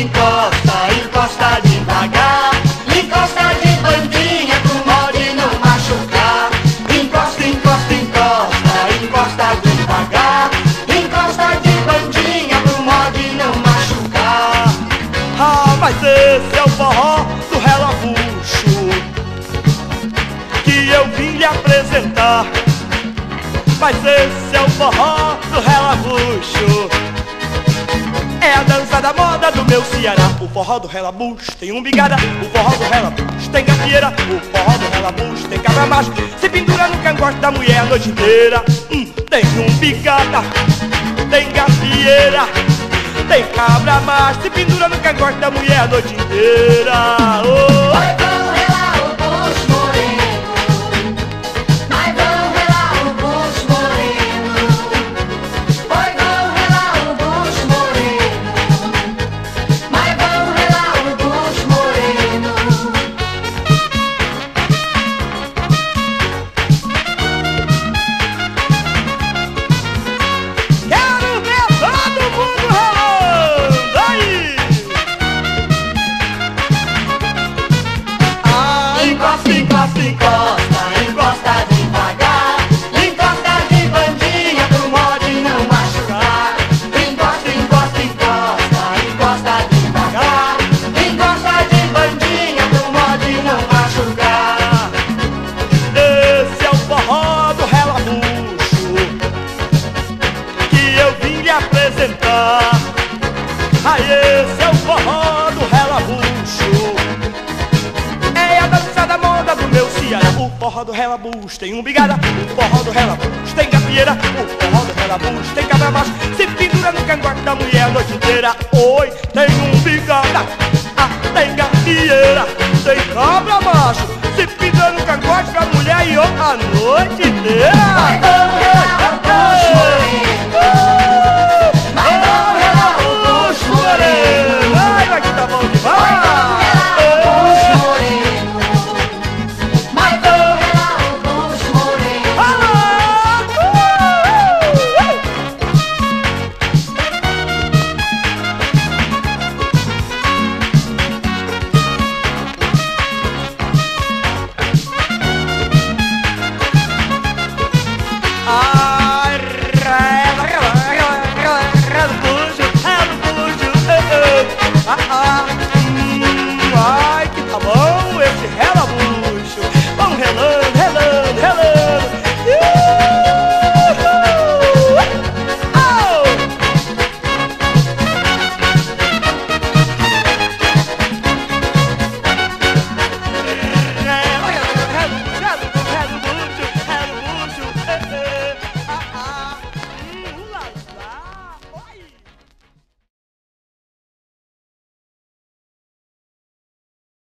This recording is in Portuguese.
encosta, encosta devagar. Encosta de bandinha com modo não machucar. Encosta, encosta, encosta, encosta devagar. Encosta de bandinha com modo não machucar. Ah, mas esse é o forró do relabucho que eu vim lhe apresentar. Mas esse é o forró do relabucho. Do meu Ceará. O forró do relabucho tem um bigada. O forró do relabucho tem gafieira. O forró do relabucho tem cabra macho. Se pendura no cangote da mulher a noite inteira. Hum, tem um bigada, tem gafieira. Tem cabra macho. Se pendura no cangote da mulher a noite inteira. Oh. Encosta, encosta, encosta, encosta devagar. Encosta de bandinha pro modo de não machucar. Encosta, encosta, encosta, encosta devagar. Encosta de bandinha pro modo de não machucar. esse é o forró do relabucho que eu vim lhe apresentar. Forró do relabucho tem um bigada. O forró do relabucho tem gafieira. O forró do relabucho tem cabra macho. Se pendura no cangote da mulher a noite inteira. Oi, tem um bigada. Ah, tem gafieira. Tem cabra macho. Se pendura no cangote da mulher e eu a noite inteira. Ah, ah.